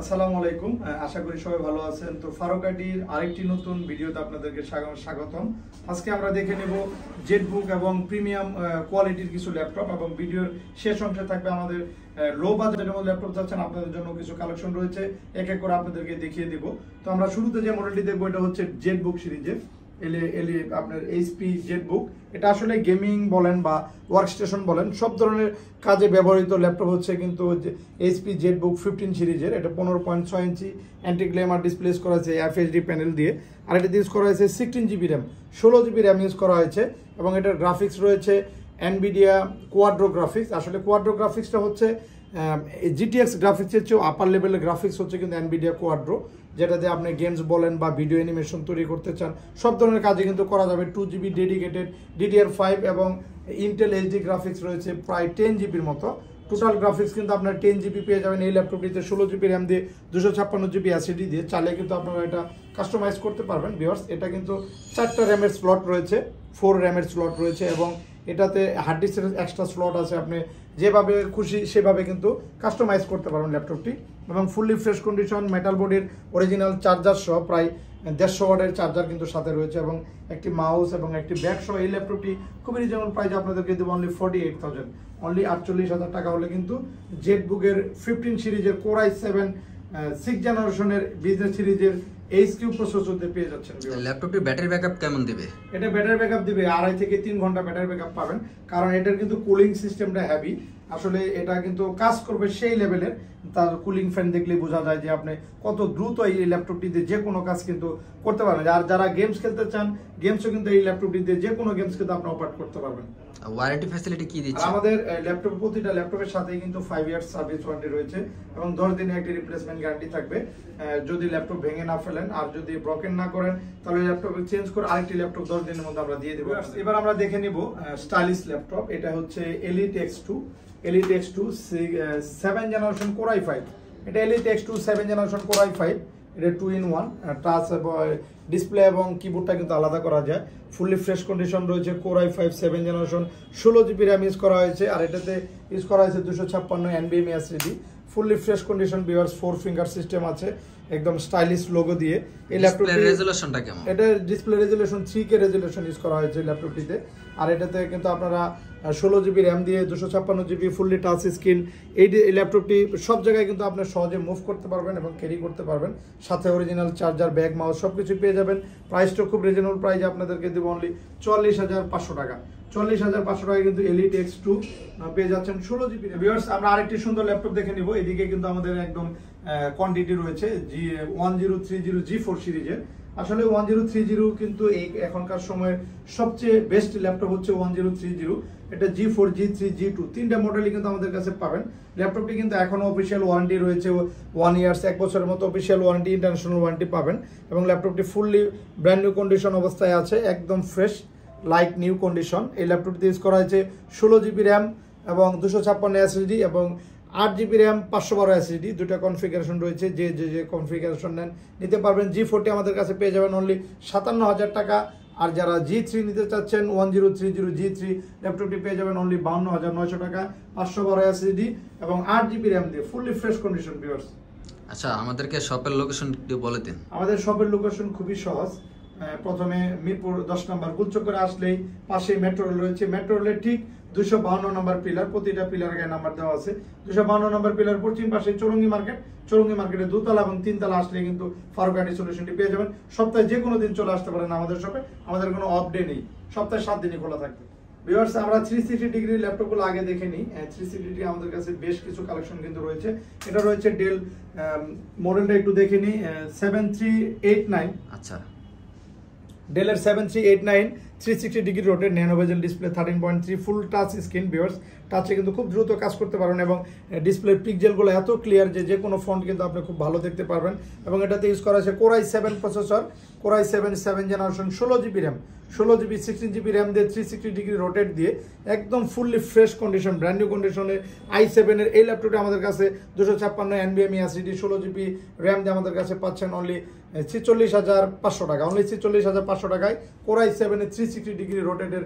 আসসালামু আলাইকুম। আশা করি সবাই ভালো আছেন। তো ফারুক আইটির আরেকটি নতুন ভিডিওতে আপনাদেরকে স্বাগতম। আজকে আমরা দেখে নেব জেটবুক এবং প্রিমিয়াম কোয়ালিটির কিছু ল্যাপটপ এবং ভিডিওর শেষ অংশে থাকবে আমাদের লো বাজেটের মধ্যে ল্যাপটপ চাচ্ছেন আপনাদের জন্য কিছু কালেকশন রয়েছে। এক এক করে আপনাদেরকে দেখিয়ে দিব। তো আমরা শুরুতে যে মডেলটি দেখব, এটা হচ্ছে জেটবুক সিরিজের। এলে এলে আপনার এইচপি জেটবুক এটা আসলে গেমিং বলেন বা ওয়ার্কস্টেশন বলেন, সব ধরনের কাজে ব্যবহৃত ল্যাপটপ হচ্ছে কিন্তু এইচপি জেটবুক ফিফটিন সিরিজের, এটা পনেরো পয়েন্ট ছয় ইঞ্চি অ্যান্টি গ্লেমার ডিসপ্লেস করা হয়েছে এফএসডি প্যানেল দিয়ে, আর এটা ইউজ করা হয়েছে সিক্সটিন জিবি র্যাম ষোলো জিবি র্যাম ইউজ করা হয়েছে এবং এটার গ্রাফিক্স রয়েছে এনবিডিয়া কোয়াড্রো গ্রাফিক্স আসলে কোয়াড্রো গ্রাফিক্সটা হচ্ছে জিটিএক্স গ্রাফিক্সের চেয়েও আপার লেভেলের গ্রাফিক্স হচ্ছে কিন্তু এনবিডিয়া কোয়াড্রো যেটাতে আপনি গেমস বলেন বা ভিডিও অ্যানিমেশন তৈরি করতে চান, সব ধরনের কাজে কিন্তু করা যাবে। Two GB dedicated DDR five এবং ইন্টেল এইচডি গ্রাফিক্স রয়েছে প্রায় টেন জিবির মতো। টোটাল গ্রাফিক্স কিন্তু আপনার টেন জিবি পেয়ে যাবেন এই ল্যাপটপটিতে ষোলো জিবি র্যাম দিয়ে দুশো ছাপ্পান্ন জিবি অ্যাসিডি দিয়ে চালে কিন্তু আপনারা এটা কাস্টমাইজ করতে পারবেন বিয়ার্স এটা কিন্তু চারটা র্যামের স্লট রয়েছে ফোর র্যামের স্লট রয়েছে এবং এটাতে হার্ড ডিস্কের এক্সট্রা স্লট আছে, আপনি যেভাবে খুশি সেভাবে কিন্তু কাস্টমাইজ করতে পারবেন ল্যাপটপটি এবং ফুললি ফ্রেশ কন্ডিশন মেটাল বডির অরিজিনাল চার্জার সহ প্রায় দেড়শো ওয়ার্ডের চার্জার কিন্তু সাথে রয়েছে এবং একটি মাউস এবং একটি ব্যাগ সহ এই ল্যাপটপটি খুবই রিজনেবল প্রাইস আপনাদেরকে দেবো only forty eight thousand only আটচল্লিশ হাজার টাকা হলে কিন্তু জেট বুকের ফিফটিন সিরিজের কোরাই সেভেন সিক্স জেনারেশনের বিজনেস সিরিজের এইচ উপর পেয়ে যাচ্ছেন ব্যাটারি ব্যাকআপ কেমন দিবে? এটা ব্যাটারি ব্যাকআপ দিবে আড়াই থেকে তিন ঘণ্টা ব্যাটারি ব্যাকআপ পাবেন। কারণ এটার কিন্তু কুলিং সিস্টেমটা হ্যাভি আসলে এটা কিন্তু কাজ করবে সেই লেভেলের। তার কুলিং ফ্যান দেখলে বোঝা যায় যে আপনি কত দ্রুত এই ল্যাপটপটিতে যে কোনো কাজ কিন্তু করতে পারবেন। আর যারা গেমস খেলতে চান গেমসও কিন্তু এই ল্যাপটপটিতে যে কোনো গেমস কিন্তু আপনি অপারেট করতে পারবেন। ওয়ারেন্টি ফ্যাসিলিটি কি দিচ্ছে? আমাদের ল্যাপটপ প্রতিটা ল্যাপটপের সাথে কিন্তু ফাইভ ইয়ার্স সার্ভিস ওয়ারেন্টি রয়েছে এবং দশ দিনে একটি রিপ্লেসমেন্ট গ্যারান্টি থাকবে। যদি ল্যাপটপ ভেঙে না ফেলেন আর যদি ব্রকেন না করেন তাহলে ল্যাপটপ চেঞ্জ করে আরেকটি ল্যাপটপ দশ দিনের মধ্যে আমরা দিয়ে দেবো এবার আমরা দেখে নিব স্টাইলিশ ল্যাপটপ এটা হচ্ছে elite X two elite X two seven generation core i five এটা elite X two seven generation core i five এটা two in one touch display এবং কিবোর্ডটা কিন্তু আলাদা করা যায়। ফুললি ফ্রেশ কন্ডিশন রয়েছে core i five seven generation ষোলো জিবি র্যাম ইউজ করা হয়েছে, আর এটাতে ইউজ করা হয়েছে দুশো ছাপ্পান্ন এনবিএম SSD fully fresh condition viewers four finger system আছে। একদম স্টাইলিশ লোগো দিয়ে এই ল্যাপটপটি ডিসপ্লে রেজোলিউশনটা কেমন? এটা display resolution three K resolution use করা হয়েছে ল্যাপটপটিতে আর এটাতে কিন্তু আপনারা ষোলো জিবি র্যাম দিয়ে দুশো ছাপ্পান্ন জিবি ফুললি টাচ স্ক্রিন এই ল্যাপটপটি সব জায়গায় কিন্তু আপনি সহজে মুভ করতে পারবেন এবং ক্যারি করতে পারবেন। সাথে অরিজিনাল চার্জার ব্যাগ মাউস সব কিছু পেয়ে যাবেন। প্রাইসটা খুব রিজনেবল প্রাইস আপনাদেরকে দেবো অনলি চল্লিশ হাজার পাঁচশো টাকা। চল্লিশ হাজার পাঁচশো টাকা কিন্তু এলিট এক্স টু পেয়ে যাচ্ছেন ষোলো জিবি ভিউয়ার্স আমরা আরেকটি সুন্দর ল্যাপটপ দেখে নিব। এদিকে কিন্তু আমাদের একদম কোয়ান্টিটি রয়েছে G one zero three zero G four সিরিজের আসলে ওয়ান জিরো থ্রি জিরো কিন্তু এই এখনকার সময়ের সবচেয়ে বেস্ট ল্যাপটপ হচ্ছে ওয়ান জিরো থ্রি জিরো এটা G four G three G two তিনটা মডেলই কিন্তু আমাদের কাছে পাবেন। ল্যাপটপটি কিন্তু এখনও অফিসিয়াল ওয়ারেন্টি রয়েছে ওয়ান ইয়ার্স এক বছরের মতো অফিসিয়াল ওয়ারেন্টি ইন্টারন্যাশনাল ওয়ারেন্টি পাবেন। এবং ল্যাপটপটি ফুললি ব্র্যান্ড নিউ কন্ডিশন অবস্থায় আছে, একদম ফ্রেশ লাইক নিউ কন্ডিশন। এই ল্যাপটপটি ইউজ করা হয়েছে ষোলো জিবি র্যাম এবং দুশো ছাপ্পান্ন এসএসডি এবং আট জিবি র্যাম পাঁচশো বারো এসএসডি। দুটা কনফিগারেশন রয়েছে যে যে যে কনফিগারেশন নেন। নিতে পারবেন জি ফোরটি আমাদের কাছে পেয়ে যাবেন অনলি সাতান্ন হাজার টাকা। আর যারা জি থ্রি নিতে চাচ্ছেন one zero three zero G three ল্যাপটপটি পেয়ে যাবেন অনলি বাউন্ন হাজার নয়শো টাকা পাঁচশো বারো এসএসডি এবং আট জিবি র্যাম দিয়ে ফুললি ফ্রেশ কন্ডিশন ভিউয়ার্স আচ্ছা আমাদেরকে শপের লোকেশন বলে দিন। আমাদের শপের লোকেশন খুবই সহজ। প্রথমে মিরপুর দশ নম্বর গুলচক্করে আসলেই পাশে মেট্রো রেল রয়েছে। মেট্রো রেলের ঠিক দুশো বাহান্ন নম্বর পিলার প্রতিটা পিলার গায়ে নাম্বার দেওয়া আছে। দুশো বাহান্ন নম্বর পিলার পশ্চিম পাশে চৌরঙ্গি মার্কেট চৌরঙ্গি মার্কেটে দুতলা এবং তিনতলা আসলে কিন্তু ফারুকানি সলিউশনটি পেয়ে যাবেন। সপ্তাহে যে কোনো দিন চলে আসতে পারেন আমাদের শপে আমাদের কোনো অফ ডে নেই। সপ্তাহে সাত দিনই খোলা থাকবে আমরা থ্রি সিক্সটি ডিগ্রি ল্যাপটপগুলো আগে দেখে নিই। থ্রি সিক্সটি আমাদের কাছে বেশ কিছু কালেকশন কিন্তু রয়েছে। এটা রয়েছে ডেল মডেলটা একটু দেখে নিই। সেভেন থ্রি এইট নাইন আচ্ছা। ডেলের seven three eight nine three sixty degree রোটের nano bezel display thirteen point three full touch screen viewers টাচে কিন্তু খুব দ্রুত কাজ করতে পারবেন এবং ডিসপ্লে পিকজেলগুলো এত ক্লিয়ার যে যে কোনো ফন্ট কিন্তু আপনি খুব ভালো দেখতে পারবেন এবং এটাতে ইউজ করা আছে core i seven processor core i seven seven generation ষোলো জিবি র্যাম ষোলো জিবি সিক্সটিন জিবি র্যাম দিয়ে থ্রি সিক্সটি ডিগ্রি রোটেট দিয়ে একদম fully fresh condition brand new কন্ডিশনে আই সেভেনের এই ল্যাপটপটি আমাদের কাছে দুশো ছাপ্পান্ন এনবিএমই অ্যাসিডি ষোলো জিবি র্যাম দিয়ে আমাদের কাছে পাচ্ছেন অনলি ছিচল্লিশ হাজার পাঁচশো টাকা অনলি ছিচল্লিশ হাজার পাঁচশো টাকায় কোরাই সেভেনের থ্রি সিক্সটি ডিগ্রি রোটেটের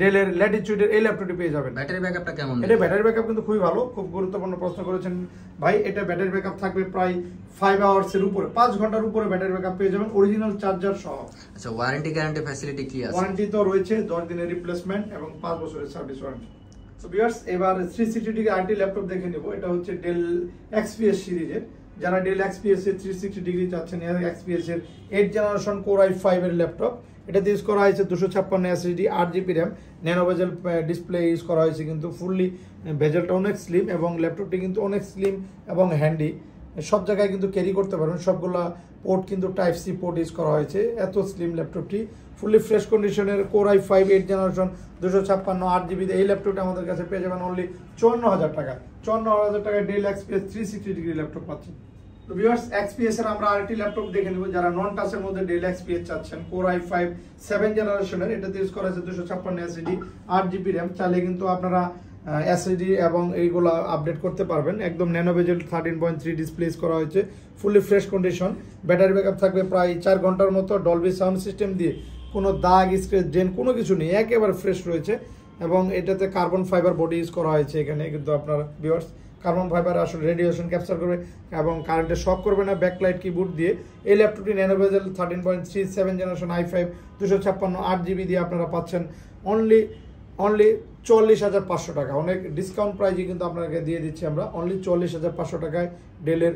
ডেলের ল্যাটিচিউডের এই ল্যাপটপটি পেয়ে যাবেন। ব্যাটারি ব্যাকআপটা কেমন? এটা ব্যাটারি ব্যাকআপ কিন্তু খুবই ভালো খুব গুরুত্বপূর্ণ প্রশ্ন করেছেন ভাই। এটা ব্যাটারি ব্যাকআপ থাকবে প্রায় ফাইভ আওয়ার্স এর উপরে পাঁচ ঘণ্টার উপরে ব্যাটারি ব্যাকআপ পেয়ে যাবেন অরিজিনাল চার্জার সহ। আচ্ছা ওয়ারেন্টি গ্যারান্টি ফ্যাসিলিটি কি আছে? ওয়ারেন্টি তো রয়েছে দশ দিনের রিপ্লেসমেন্ট এবং পাঁচ বছরের সার্ভিস ওয়ারেন্টি তো ভিউয়ার্স এবার three sixty degree RT laptop দেখে নিব। এটা হচ্ছে ডেল এক্সপিএস সিরিজের। যারা ডেল এক্সপিএস এর থ্রি সিক্সটি ডিগ্রি চাচ্ছেন এক্সপিএস এর eight generation core I five এর ল্যাপটপ এটাতে ইউজ করা হয়েছে দুশো ছাপ্পান্ন এসএসডি আট GB RAM nano bezel display use করা হয়েছে কিন্তু ফুললি ভেজেলটা অনেক স্লিম এবং ল্যাপটপটি কিন্তু অনেক স্লিম এবং হ্যান্ডি সব জায়গায় কিন্তু ক্যারি করতে পারবেন, সবগুলা পোর্ট কিন্তু টাইপ সি পোর্ট ইউজ করা হয়েছে। এত স্লিম ল্যাপটপটি ফুললি ফ্রেশ কন্ডিশনের core I five eight generation দুশো ছাপ্পান্ন আট জিবিতে এই ল্যাপটপটা আমাদের কাছে পেয়ে যাবেন অনলি চুয়ান্ন হাজার টাকা চুয়ান্ন হাজার টাকায় Dell XPS three sixty degree laptop পাচ্ছেন। তো ভিউয়ার্স এক্সপিএস এর আমরা আরেকটি ল্যাপটপ দেখে নেব, যারা নন টাচের মধ্যে ডেল এক্সপিএস চাচ্ছেন। কোর আই ফাইভ সেভেন জেনারেশনের এটাতে ইউজ করা আছে দুশো ছাপ্পান্ন এসএসডি আট জিবি র্যাম চাইলে কিন্তু আপনারা এসএসডি এবং এইগুলো আপডেট করতে পারবেন। একদম nano bezel thirteen point three displays করা হয়েছে fully fresh condition battery backup থাকবে প্রায় চার ঘণ্টার মতো। ডলবি সাউন্ড সিস্টেম দিয়ে কোনো দাগ স্ক্রেচ ডেন কোনো কিছু নেই, একেবারে ফ্রেশ রয়েছে। এবং এটাতে কার্বন ফাইবার বডি ইউজ করা হয়েছে এখানে, কিন্তু আপনার ভিউয়ার্স কার্বন ফাইবার আসলে রেডিয়েশন ক্যাপচার করবে এবং কারেন্টে শক করবে না ব্যাকলাইট কিবোর্ড দিয়ে। এই ল্যাপটপটি nano bezel thirteen point three seven generation I five দুশো ছাপ্পান্ন আট জিবি দিয়ে আপনারা পাচ্ছেন অনলি অনলি চল্লিশ হাজার পাঁচশো টাকা। অনেক ডিসকাউন্ট প্রাইজে কিন্তু আপনাকে দিয়ে দিচ্ছি আমরা। অনলি চল্লিশ হাজার পাঁচশো টাকায় ডেলের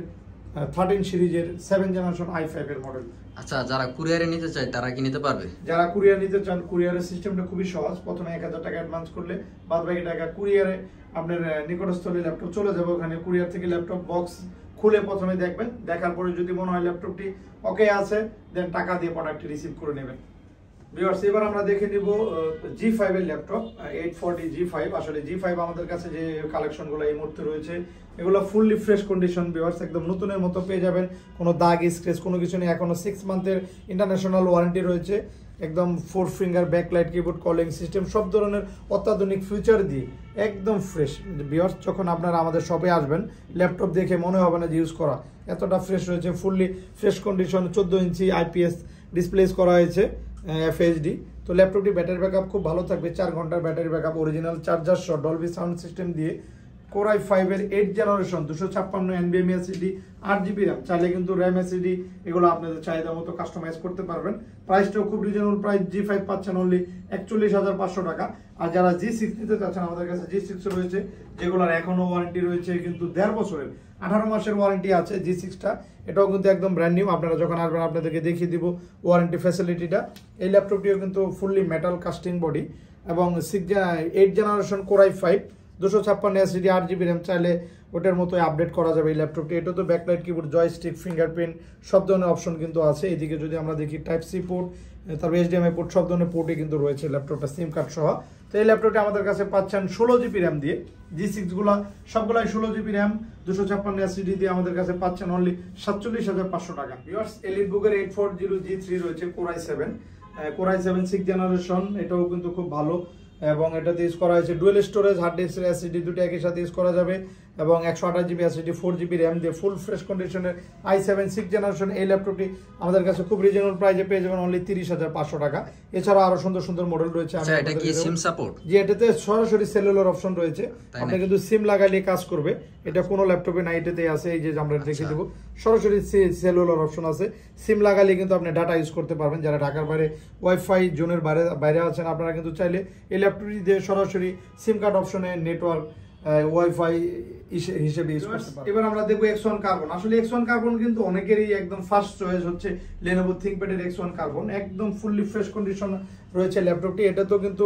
থার্টিন সিরিজের সেভেন জেনারেশন আই ফাইভের মডেল আচ্ছা যারা কুরিয়ারে নিতে চায় তারা কি নিতে পারবে? যারা কুরিয়ার নিতে চান কুরিয়ারের সিস্টেমটা খুবই সহজ। প্রথমে এক হাজার টাকা অ্যাডভান্স করলে বাদ বাকি টাকা কুরিয়ারে আপনার নিকটস্থলে ল্যাপটপ চলে যাবে। ওখানে কুরিয়ার থেকে ল্যাপটপ বক্স খুলে প্রথমে দেখবেন। দেখার পরে যদি মনে হয় ল্যাপটপটি ওকে আছে দেন টাকা দিয়ে প্রোডাক্টটি রিসিভ করে নেবেন। ভিউয়ার্স এবার আমরা দেখে নিব জি ফাইভের laptop eight forty G five আসলে জি ফাইভ আমাদের কাছে যে কালেকশনগুলো এই মুহূর্তে রয়েছে, এগুলো ফুললি ফ্রেশ কন্ডিশন ভিউয়ার্স একদম নতুনের মতো পেয়ে যাবেন। কোনো দাগ স্ক্রেচ কোনো কিছু নেই। এখনও সিক্স মান্থের ইন্টারন্যাশনাল ওয়ারেন্টি রয়েছে। একদম four finger backlight keyboard calling system সব ধরনের অত্যাধুনিক ফিচার দিয়ে একদম ফ্রেশ ভিউয়ার্স যখন আপনারা আমাদের শপে আসবেন ল্যাপটপ দেখে মনে হবে না যে ইউজ করা। এতটা ফ্রেশ রয়েছে ফুললি ফ্রেশ কন্ডিশন চোদ্দ ইঞ্চি আইপিএস ডিসপ্লেস করা হয়েছে। এফএইচডি তো ল্যাপটপটি ব্যাটারি ব্যাকআপ খুব ভালো থাকবে, চার ঘণ্টার ব্যাটারি ব্যাকআপ অরিজিনাল চার্জার সহ ডলবি সাউন্ড সিস্টেম দিয়ে। কোরাই ফাইভের এইট জেনারেশন দুশো ছাপ্পান্ন এনবিএম এসিডি আট জিবি র্যাম চাইলে কিন্তু র্যাম এসিডি এগুলো আপনাদের চাহিদা মতো কাস্টমাইজ করতে পারবেন। প্রাইসটাও খুব রিজনেবল প্রাইস জি ফাইভ পাচ্ছেন অনলি একচল্লিশ হাজার পাঁচশো টাকা। আর যারা জি সিক্স নিতে চাচ্ছেন, আমাদের কাছে জি সিক্স রয়েছে, যেগুলোর এখনও ওয়ারেন্টি রয়েছে কিন্তু দেড় বছরের, আঠারো মাসের ওয়ারেন্টি আছে জি সিক্সটা এটাও কিন্তু একদম ব্র্যান্ড নিউ আপনারা যখন আসবেন, আপনাদেরকে দেখিয়ে দিব ওয়ারেন্টি ফ্যাসিলিটিটা এই ল্যাপটপটিও কিন্তু ফুললি মেটাল কাস্টিং বডি এবং six eight generation core i five দুশো ছাপ্পান্ন এসিডি আট জিবি র্যাম চাইলে ওটার মতো আপডেট করা যাবে এই ল্যাপটপটি এটা তো ব্যাকলাইট কিবোর্ড জয়স্টিক ফিঙ্গারপ্রিন্ট সব ধরনের অপশন কিন্তু আছে। এদিকে যদি আমরা দেখি টাইপ সি পোর্ট তারপর এইচডিএমআই পোর্ট সব ধরনের পোর্টে কিন্তু রয়েছে ল্যাপটপটা সিম কার্ড সহ। তো এই ল্যাপটপটি আমাদের কাছে পাচ্ছেন ষোলো জিবি র্যাম দিয়ে। জি সিক্সগুলো সবগুলাই ষোলো জিবি র্যাম দুশো ছাপ্পান্ন এসিডি দিয়ে আমাদের কাছে পাচ্ছেন অনলি সাতচল্লিশ হাজার পাঁচশো টাকা। ভিউয়ার্স এলিট বুকের eight four zero G three রয়েছে core i seven core i seven six generation এটাও কিন্তু খুব ভালো। এবং এটাতে ইউজ করা হয়েছে ডুয়েল স্টোরেজ হার্ড ডিস্কের অ্যাসিডি দুটো একই সাথে ইউজ করা যাবে এবং একশো আঠাশ GB SSD four GB RAM দিয়ে ফুল ফ্রেশ কন্ডিশনের আই সেভেন সিক্স জেনারেশন এই ল্যাপটপটি আমাদের কাছে খুব রিজনেবল প্রাইসে পেয়ে যাবেন অনলি তিরিশ হাজার পাঁচশো টাকা। এছাড়া আরও সুন্দর সুন্দর মডেল রয়েছে। আচ্ছা এটা কি সিম সাপোর্ট যে এটাতে সরাসরি সেলুলার অপশন রয়েছে। আপনি? কিন্তু সিম লাগাইলে কাজ করবে। এটা কোনো ল্যাপটপে না এটাতে আছে এই যে আমরা দেখে আচ্ছা। দেবো। সরাসরি সেলুলার অপশন আছে। সিম লাগালে কিন্তু আপনি ডাটা ইউজ করতে পারবেন। যারা ঢাকার বাইরে ওয়াইফাই জোনের বাইরে বাইরে আছেন আপনারা কিন্তু চাইলে এই ল্যাপটপটি দিয়ে সরাসরি সিম কার্ড অপশনে নেটওয়ার্ক ওয়াইফাই হিসেবে ইউজ করতে পারবেন। এবার আমরা দেখব এক্স ওয়ান কার্বন আসলে এক্স ওয়ান কার্বন কিন্তু অনেকেরই একদম ফার্স্ট চয়েস হচ্ছে লেনোভো থিঙ্কপ্যাডের এক্স ওয়ান কার্বন একদম ফুললি ফ্রেশ কন্ডিশন রয়েছে ল্যাপটপটি এটা তো কিন্তু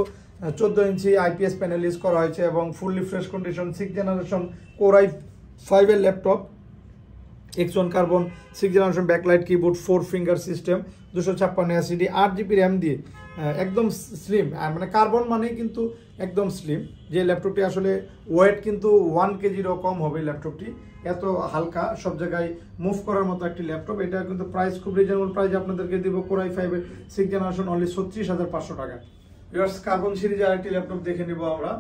চোদ্দ ইঞ্চি আইপিএস প্যানেল ইউজ করা হয়েছে এবং fully fresh condition six generation core i ফাইভের laptop X one carbon six generation backlight keyboard four finger system দুশো ছাপ্পান্ন এসিডি আট জিবি র্যাম দিয়ে একদম স্লিম মানে কার্বন মানেই কিন্তু একদম স্লিম যে ল্যাপটপটি আসলে ওয়েট কিন্তু ওয়ান কেজিরও কম হবে ল্যাপটপটি এত হালকা, সব জায়গায় মুভ করার মতো একটি ল্যাপটপ এটা কিন্তু প্রাইস খুব রিজনেবল প্রাইস আপনাদেরকে দিব কোরাই ফাইভের সিক্স জেনারেশন অনলি ছত্রিশ হাজার পাঁচশো টাকা। ইয়ার্স কার্বন সিরিজের আরেকটি ল্যাপটপ দেখে নিব আমরা।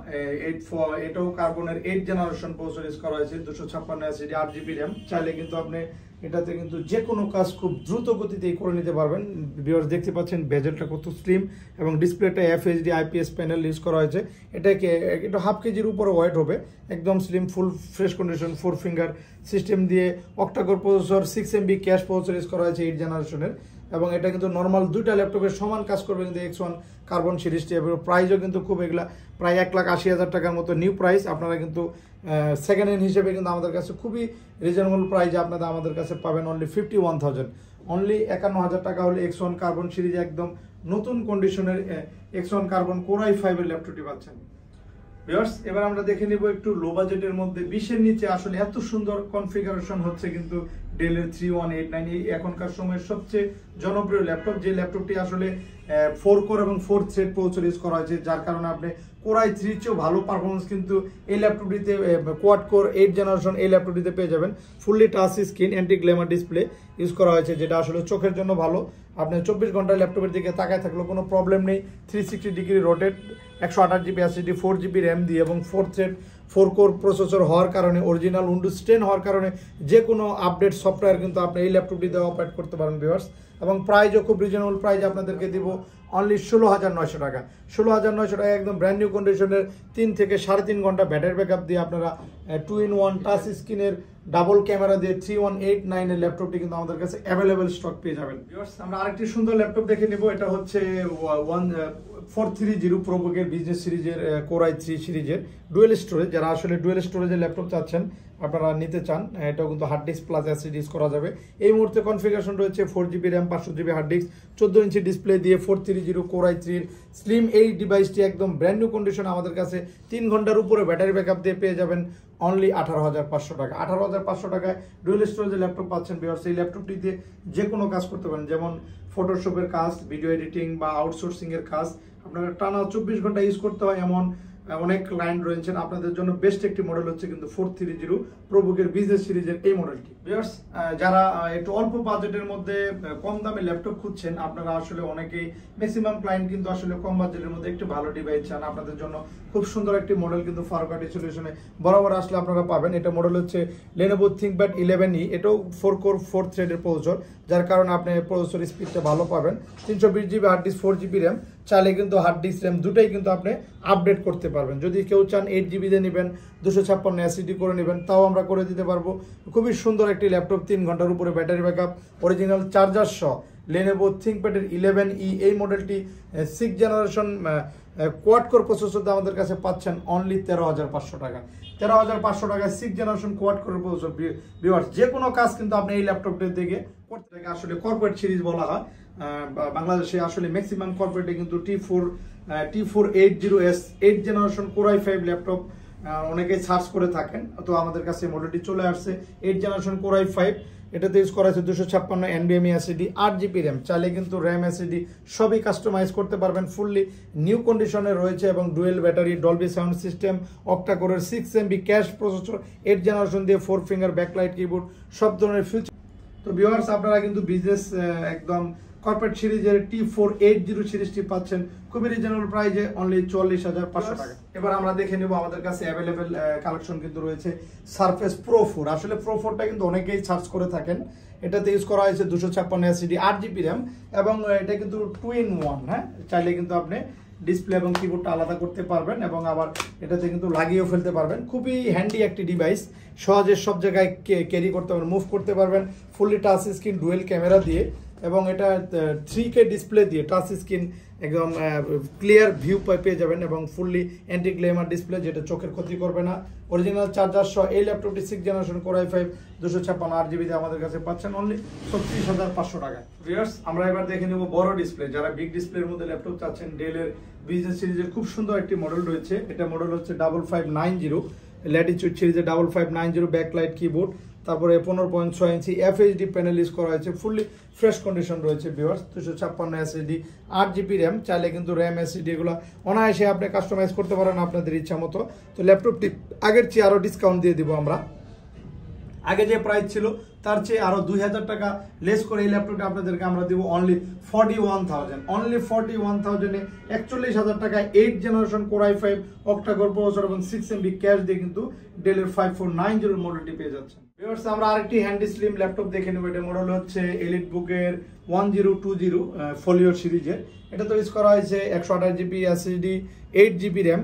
এইট ফোর এটাও কার্বনের এইট জেনারেশন প্রসেসর ইউজ করা হয়েছে, দুশো ছাপ্পান্ন এসিডি আট জিবি র্যাম চাইলে কিন্তু আপনি এটাতে কিন্তু যে কোনো কাজ খুব দ্রুত গতিতেই করে নিতে পারবেন। ভিউয়ার্স দেখতে পাচ্ছেন বেজেলটা কত স্লিম এবং ডিসপ্লেটা এফএইচডি আইপিএস প্যানেল ইউজ করা হয়েছে। এটাকে, এটা হাফ কেজির উপরে ওয়েট হবে। একদম slim full fresh condition four finger system দিয়ে octa core processor six MB cache processor use করা হয়েছে এইট জেনারেশনের এবং এটা কিন্তু নর্মাল দুইটা ল্যাপটপের সমান কাজ করবে কিন্তু এক্স ওয়ান কার্বন সিরিজটি এবং প্রাইসও কিন্তু খুব এগুলা, প্রায় এক লাখ আশি হাজার টাকার মতো নিউ প্রাইস আপনারা কিন্তু সেকেন্ড হ্যান্ড হিসেবে কিন্তু আমাদের কাছে খুবই রিজনেবল প্রাইসে আপনারা আমাদের কাছে পাবেন only fifty one thousand only একান্ন হাজার টাকা হলে এক্স ওয়ান কার্বন সিরিজ একদম নতুন কন্ডিশনের এক্স ওয়ান কার্বন কোরাই ফাইভের ল্যাপটপটি পাচ্ছেন। ভিউয়ার্স এবার আমরা দেখে নিব একটু লো বাজেটের মধ্যে। বিশের নিচে আসলে এত সুন্দর কনফিগারেশন হচ্ছে কিন্তু ডেলের থ্রি ওয়ান এইট নাইন এই এখনকার সময়ের সবচেয়ে জনপ্রিয় ল্যাপটপ যে ল্যাপটপটি আসলে ফোর কোর এবং ফোর থ্রেড প্রচুর ইউজ করা হয়েছে, যার কারণে আপনি কোরাই থ্রির চেয়েও ভালো পারফরমেন্স কিন্তু এই ল্যাপটপটিতে কোয়াড কোর এইট জেনারেশন এই ল্যাপটপটিতে পেয়ে যাবেন। Fully touch screen anti glare display use করা হয়েছে, যেটা আসলে চোখের জন্য ভালো। আপনি চব্বিশ ঘণ্টা ল্যাপটপের দিকে তাকায় থাকলেও কোনো প্রবলেম নেই। থ্রি সিক্সটি ডিগ্রি রোটেট একশো আঠাশ GB SSD four GB RAM দিয়ে এবং four thread four core processor হওয়ার কারণে, অরিজিনাল উইন্ডোজ টেন হওয়ার কারণে যে কোনো আপডেট সফটওয়্যার কিন্তু আপনি এই ল্যাপটপটি দিয়ে অপারেট করতে পারেন ভিউয়ার্স এবং প্রাইজও খুব রিজনেবল প্রাইজ আপনাদেরকে দিব অনলি ষোলো হাজার নয়শো টাকা। ষোলো হাজার নয়শো টাকা একদম ব্র্যান্ড নিউ কন্ডিশনের তিন থেকে সাড়ে তিন ঘণ্টা ব্যাটারি ব্যাকআপ দিয়ে আপনারা টু ইন ওয়ান টাচ স্ক্রিনের ডাবল ক্যামেরা দিয়ে থ্রি ওয়ান এইট নাইনের ল্যাপটপটি কিন্তু আমাদের কাছে অ্যাভেলেবেল স্টক পেয়ে যাবেন। আমরা আরেকটি সুন্দর ল্যাপটপ দেখে নিব, এটা হচ্ছে ওয়ান ফোর থ্রি জিরো প্রোবুকের বিজনেস সিরিজের কোরাই থ্রি সিরিজের ডুয়েল স্টোরেজ যারা আসলে ডুয়েল স্টোরেজের ল্যাপটপ চাচ্ছেন আপনারা নিতে চান এটাও কিন্তু hard disk plus SSD use করা যাবে। এই মুহূর্তে কনফিগারেশন রয়েছে ফোর জিবি র্যাম পাঁচশো জিবি হার্ড ডিস্ক চোদ্দ ইঞ্চি ডিসপ্লে দিয়ে four three zero core i থ্রির স্লিম এই ডিভাইসটি একদম ব্র্যান্ড নিউ কন্ডিশন আমাদের কাছে। তিন ঘণ্টার উপরে ব্যাটারি ব্যাকআপ দিয়ে পেয়ে যাবেন অনলি আঠারো হাজার পাঁচশো টাকা। আঠারো হাজার পাঁচশো টাকায় ডুয়েল স্টোরেজের ল্যাপটপ পাচ্ছেন বিহার সেই ল্যাপটপটি দিয়ে যে কোনো কাজ করতে পারেন, যেমন ফটোশপের কাজ ভিডিও এডিটিং বা আউটসোর্সিংয়ের কাজ আপনারা টানা চব্বিশ ঘণ্টা ইউজ করতে হয় এমন অনেক লাইন রয়েছেন। আপনাদের জন্য বেস্ট একটি মডেল হচ্ছে কিন্তু ফোর থ্রি জিরো প্রবুকের বিজনেস সিরিজের এই মডেলটি ভিউয়ার্স যারা একটু অল্প বাজেটের মধ্যে কম দামে ল্যাপটপ খুঁজছেন, আপনারা আসলে অনেকেই ম্যাক্সিমাম ক্লায়েন্ট কিন্তু আসলে কম বাজেটের মধ্যে একটু ভালো ডিভাইস চান। আপনাদের জন্য খুব সুন্দর একটি মডেল কিন্তু ফারুকাটি সলিউশনে বরাবর আসলে আপনারা পাবেন। এটা মডেল হচ্ছে Lenovo ThinkPad eleven E এটাও ফোর কোর ফোর থ্রেডের প্রসেসর যার কারণে আপনি প্রসেসর স্পিডটা ভালো পাবেন। তিনশো বিশ GB hard disk four GB RAM চাইলে কিন্তু হার্ড ডিস্ক র্যাম দুটাই কিন্তু আপনি আপডেট করতে পারবেন। যদি কেউ চান এইট জিবিতে নেবেন দুশো ছাপ্পান্ন অ্যাসিডি করে নেবেন, তাও আমরা করে দিতে পারব। খুবই সুন্দর একটি ল্যাপটপ তিন ঘণ্টার উপরে ব্যাটারি ব্যাকআপ অরিজিনাল চার্জার সহ। লেনেভো থিঙ্কপ্যাডের ইলেভেন ই এই মডেলটি six generation quad core processor আমাদের কাছে পাচ্ছেন অনলি তেরো হাজার পাঁচশো টাকা। তেরো হাজার পাঁচশো টাকায় six generation quad core processor viewers যে কোনো কাজ কিন্তু আপনি এই ল্যাপটপটির দেখে করতে আসলে কর্পোরেট সিরিজ বলা হয়। বাংলাদেশে আসলে ম্যাক্সিমাম কর্পোরেটে কিন্তু T four T four eight zero S eight generation core i five laptop অনেকেই সার্চ করে থাকেন। তো আমাদের কাছে মডেলটি চলে আসছে। Eight generation core i five এটাতে ইউজ করা হয়েছে দুশো ছাপ্পান্ন এনবিএমই অ্যাসিডি আট জিবি র্যাম চাইলে কিন্তু র্যাম অ্যাসিডি সবই কাস্টমাইজ করতে পারবেন ফুললি নিউ কন্ডিশনে রয়েছে এবং dual battery Dolby sound system octa অক্টাকোরের six MB cache processor eight generation দিয়ে ফোর ফিঙ্গার ব্যাকলাইট কিবোর্ড সব ধরনের ফিউচার তো ভিউয়ার্স আপনারা কিন্তু বিজনেস একদম কর্পোরেট সিরিজের টি ফোর এইট জিরো সিরিজটি পাচ্ছেন খুবই রিজনেবল প্রাইজে অনলি চুয়াল্লিশ হাজার পাঁচশো টাকা। এবার আমরা দেখে নেব আমাদের কাছে অ্যাভেলেবেল কালেকশন কিন্তু রয়েছে সারফেস প্রো ফোর আসলে প্রো ফোরটা কিন্তু অনেকেই সার্চ করে থাকেন। এটাতে ইউজ করা হয়েছে দুশো ছাপ্পান্ন এসিডি আট জিবি র্যাম এবং এটা কিন্তু টু ইন ওয়ান হ্যাঁ? চাইলে কিন্তু আপনি ডিসপ্লে এবং কিবোর্ডটা আলাদা করতে পারবেন এবং আবার এটাতে কিন্তু লাগিয়েও ফেলতে পারবেন। খুবই হ্যান্ডি একটি ডিভাইস সহজে সব জায়গায় ক্যারি করতে পারবেন মুভ করতে পারবেন। Fully touch screen dual camera দিয়ে। এবং এটা থ্রি কে ডিসপ্লে দিয়ে টাচ স্ক্রিন একদম ক্লিয়ার ভিউ পেয়ে যাবেন এবং ফুললি অ্যান্টি গ্লেমার ডিসপ্লে যেটা চোখের ক্ষতি করবে না। অরিজিনাল চার্জার সহ এই ল্যাপটপটি সিক্স জেনারেশন কোরাই ফাইভ দুশো ছাপ্পান্ন আট জিবিতে আমাদের কাছে পাচ্ছেন অনলি ছত্রিশ হাজার পাঁচশো টাকা। ভিউয়ার্স আমরা এবার দেখে নেব বড় ডিসপ্লে যারা বিগ ডিসপ্লের মধ্যে ল্যাপটপ চাচ্ছেন ডেলের বিজনেস সিরিজের খুব সুন্দর একটি মডেল রয়েছে। এটা মডেল হচ্ছে double five nine zero Latitude সিরিজের double five nine zero backlight keyboard তারপরে পনেরো পয়েন্ট ছয় ইঞ্চি এফএইচডি প্যানেল ইউজ করা হয়েছে ফুললি ফ্রেশ কন্ডিশন রয়েছে ভিউয়ার্স দুশো ছাপ্পান্ন এসএসডি আট জিবি র্যাম চাইলে কিন্তু র্যাম এসএসডি এগুলো অনায়াসে আপনি কাস্টমাইজ করতে পারেন আপনাদের ইচ্ছা মতো। তো ল্যাপটপটি আগের চেয়ে আরও ডিসকাউন্ট দিয়ে দিব আমরা। আগে যে প্রাইস ছিল, তার চেয়ে আরও দুই হাজার টাকা লেস করে এই ল্যাপটপটা আপনাদেরকে আমরা দেবো only forty one thousand only forty one থাউজেন্ডে একচল্লিশ হাজার টাকায় eight generation core i five octa core processor এবং সিক্স এমবি ক্যাশ দিয়ে কিন্তু ডেলের ফাইভ ফোর নাইন জিরোর মডেলটি পেয়ে যাচ্ছেন। ভিউয়ার্স আমরা আরেকটি হ্যান্ডি স্লিম ল্যাপটপ দেখে নেব। এটা মডেল হচ্ছে এলিট বুকের one zero two zero folio সিরিজের এটা তো ইউজ করা হয়েছে একশো আঠাশ GB SSD eight GB RAM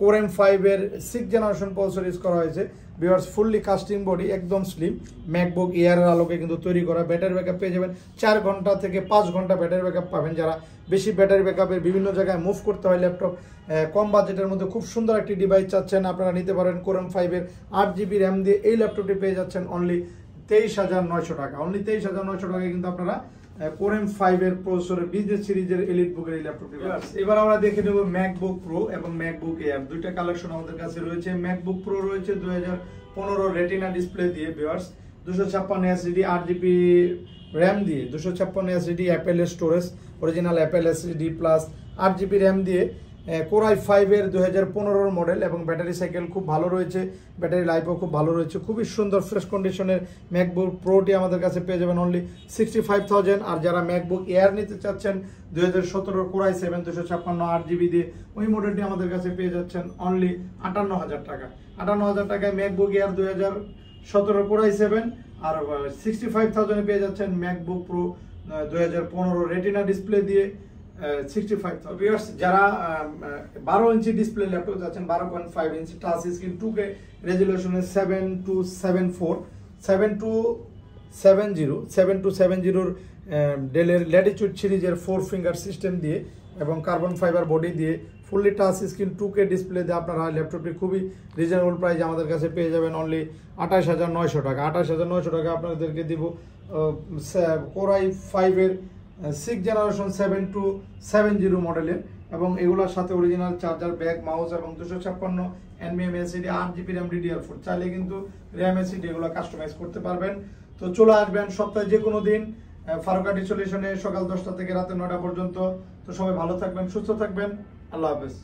core M ফাইভের সিক্স জেনারেশন প্রসেসর ইউজ করা হয়েছে। ভিউয়ার্স ফুললি কাস্টিং বডি একদম স্লিম ম্যাকবুক এয়ারের আলোকে কিন্তু তৈরি করা ব্যাটারি ব্যাকআপ পেয়ে যাবেন। চার ঘণ্টা থেকে পাঁচ ঘণ্টা ব্যাটারি ব্যাকআপ পাবেন যারা। বেশি ব্যাটারি ব্যাকআপের বিভিন্ন জায়গায় মুভ করতে হয় ল্যাপটপ কম বাজেটের মধ্যে খুব সুন্দর একটি ডিভাইস চাচ্ছেন আপনারা নিতে পারেন কোরএম ফাইভের আট জিবি র্যাম দিয়ে। এই ল্যাপটপটি পেয়ে যাচ্ছেন অনলি তেইশ হাজার নয়শো টাকা। অনলি তেইশ হাজার নয়শো টাকায় কিন্তু আপনারা কোরএম ফাইভের প্রসেসরের বিজনেস সিরিজের এলিট বুকের এই ল্যাপটপটি এবার আমরা দেখে নেব ম্যাকবুক প্রো এবং ম্যাকবুক এয়ার দুইটা কালেকশন আমাদের কাছে রয়েছে। ম্যাকবুক প্রো রয়েছে দুই হাজার পনেরো রেটিনা ডিসপ্লে দিয়ে ভিউয়ার্স দুশো ছাপ্পান্ন এসিডি আট জিবি র্যাম দিয়ে দুশো ছাপ্পান্ন এসিডি অ্যাপেলের storage original Apple SD plus আট জিবি র্যাম দিয়ে। কোরাই ফাইভের দু হাজার পনেরোর মডেল এবং ব্যাটারি সাইকেল খুব ভালো রয়েছে ব্যাটারি লাইফও খুব ভালো রয়েছে, খুবই সুন্দর ফ্রেশ কন্ডিশনের ম্যাকবুক প্রোটি আমাদের কাছে পেয়ে যাবেন অনলি সিক্সটি ফাইভ থাউজেন্ড আর যারা ম্যাকবুক এয়ার নিতে চাচ্ছেন দু হাজার সতেরোর কোরাই সেভেন দুশো ছাপ্পান্ন আট জিবি দিয়ে ওই মডেলটি আমাদের কাছে পেয়ে যাচ্ছেন অনলি আটান্ন হাজার টাকা। আটান্ন হাজার টাকায় ম্যাকবুক এয়ার দু হাজার সতেরো কোরাই সেভেন আর সিক্সটি ফাইভ থাউজেন্ডে পেয়ে যাচ্ছেন ম্যাকবুক প্রো দু হাজার পনেরো রেটিনা ডিসপ্লে দিয়ে সিক্সটি ফাইভ যারা বারো ইঞ্চি ডিসপ্লে ল্যাপটপ যাচ্ছেন, বারো পয়েন্ট ফাইভ ইঞ্চি touch screen two K রেজুলেশনের seven two seven four seven two seven zero seven two seven জিরোর ডেলের ফোর ফিঙ্গার সিস্টেম দিয়ে এবং কার্বন ফাইবার বডি দিয়ে fully touch screen two K display দিয়ে আপনারা ল্যাপটপটি খুবই রিজনেবল প্রাইসে আমাদের কাছে পেয়ে যাবেন অনলি আঠাশ হাজার নয়শো টাকা। আঠাশ হাজার নয়শো টাকা আপনাদেরকে দিব কোরাই ফাইভের six generation seven two seven zero মডেলের এবং এগুলোর সাথে অরিজিনাল চার্জার ব্যাগ মাউস এবং দুশো ছাপ্পান্ন এনবিএম এসিডি আট জিবি র্যাম ডিডিআর ফোর চাইলে কিন্তু র্যাম এসিডি এগুলো কাস্টমাইজ করতে পারবেন। তো চলে আসবেন সপ্তাহে যে কোনো দিন ফারুকাটি সলিউশনে সকাল দশটা থেকে রাতে নটা পর্যন্ত। তো সবাই ভালো থাকবেন, সুস্থ থাকবেন। আল্লাহ হাফেজ।